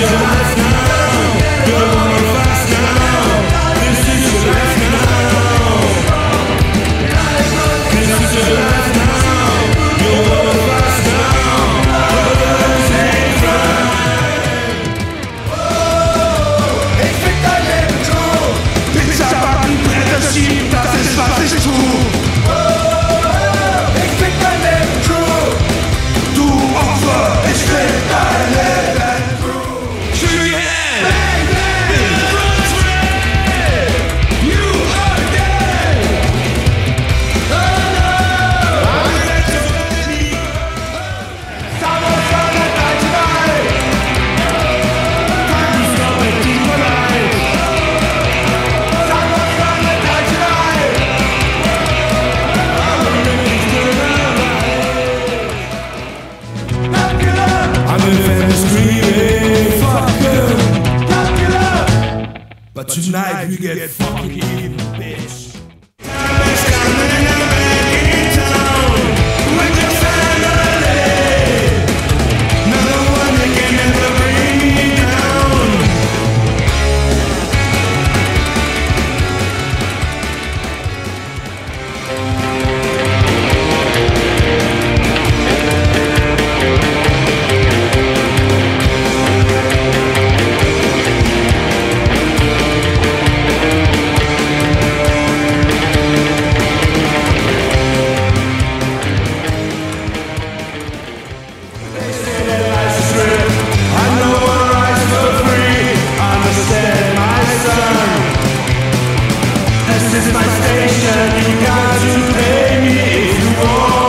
Yeah. But, but tonight, tonight, we get, get funky, funky bitch. is my station. You got to pay me if you want.